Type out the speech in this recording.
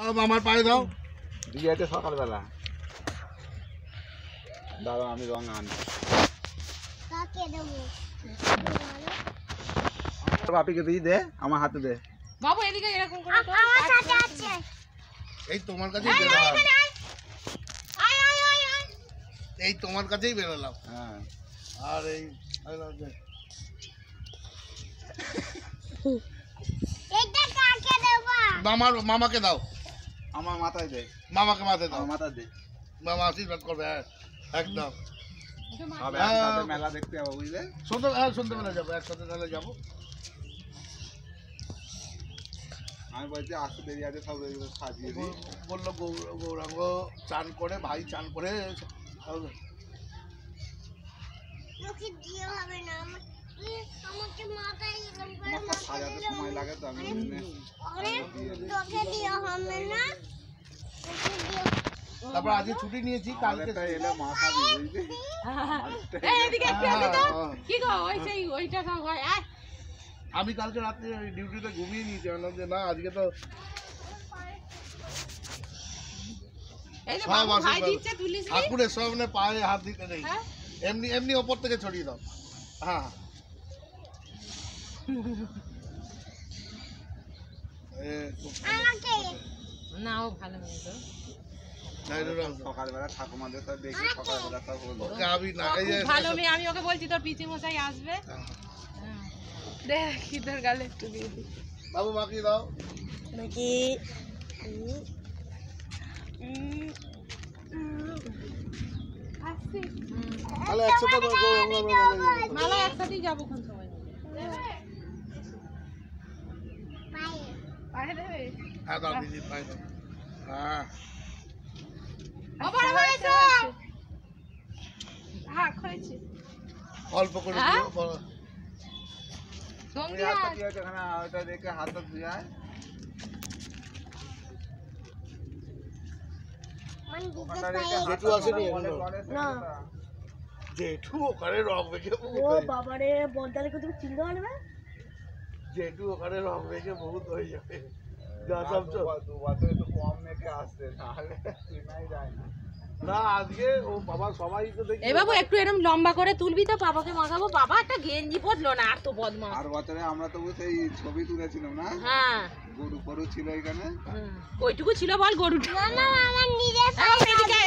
আমার পায়ে দাও বিয়েতে সকালবেলা দাদা আমি রং আনি কাকে দেবো বাপিকে দিয়ে দে আমার হাতে দে বাবু এদিকে এরকম করে তো আমার সাথে আছে এই তোমার কাছেই বেরোলাম আয় আয় আয় আয় এই তোমার কাছেই বেরোলাম হ্যাঁ আর এই এই নাও দে। এটা কাকে দেবো মামার মামাকে দাও আমার মাথায় দে। মামাকে মাথায় দাও। আমার মাথায় দে। মামা আশীর্বাদ করবে হ্যাঁ একদম। হ্যাঁ। মেলা দেখতে যাব বুঝলে? সন্ধ্যে হ্যাঁ সন্ধ্যেবেলা যাব একসাথে তাহলে যাব। আমি বলছি আসতে দেরি আছে সব সাজিয়ে দিই। বলল গৌর- গৌরাঙ্গ চান করে ভাই চান করে দিয়ে সাজাতে সময় লাগে তো আমি দিয়ে হবে না। দিয়ে তারপর আজকে ছুটি নিয়েছি কালকে এলে মা খাবি বুঝলি এই এদিকে একটু হ্যাঁ, তো। হ্যাঁ। কি গো ওই সেই ওইটা খাও ভাই আয় আমি কালকে রাত্রে ডিউটিতে ঘুমিয়ে নিয়েছি বললাম যে না আজকে তো? ঠাকুরের সামনে পায়ে হাত দিতে নেই হ্যাঁ? এমনি এমনি ওপর থেকে ছড়িয়ে দাও হ্যাঁ ভালো। না ও ভালো মেয়ে তো। সকালবেলা ঠাকুমাদের সব দেখি সকালবেলা সব হলো ভালো মেয়ে আমি ওকে বলছি তোর পিসি মশাই আসবে? হ্যাঁ। দেখ কি তোর গালে একটু দিয়ে দিই। বাবু মাখিয়ে দাও? নাকি? তাহলে একসাথে মালা একসাথেই যাব কোন সময় পায়ে দেবে হ্যাঁ দাও দিদি পায়ে হ্যাঁ আবার হয়েছে হ্যাঁ হয়েছে অল্প করে হ্যাঁ? দিও বড়- সঙ্গী হাতটা আয়। কি হয়েছে এখানে ওইটা দেখে হাতটা ধুয়ে আয় মান দিতে ওখানটা জেঠু আসেনি করে না। জেঠু ওখানে রং মেখে ও বহুত বাবারে বলদালে তুমি চিনতে পারবে? জেঠু ওখানে রং মেখে বহুত হয়ে যাবে। যা সব দু বছর একটু কম মেখে আসছে নাহলে চেনাই যায় না। না আজকে ও বাবা সবাই তো দেখি এ বাবু একটু এরকম লম্বা করে তুলবি তো বাবাকে মাখাবো। বাবা একটা গেঞ্জি পরলো না আর তো বদমাস আর বছরে আমরা তো সেই ছবি তুলেছিলাম না? হ্যাঁ। গরু গরু ছিল এখানে। ওইটুকু ছিল বল গরু না আমার নিজের এদিকে,